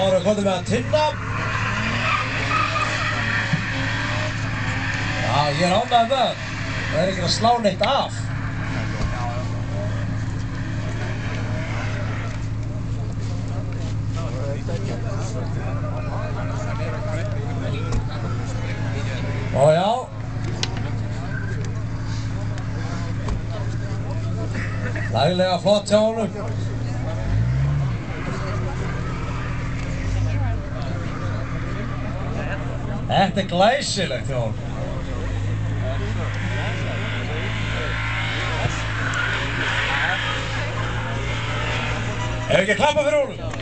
Við komið með að tinna. Já, ég er ánægð með það. Það er ekki að slá neitt af. Og já. Laglega flott hjá honum. Þetta er glæsilegt hjá honum. Ef ekki að klappa fyrir honum?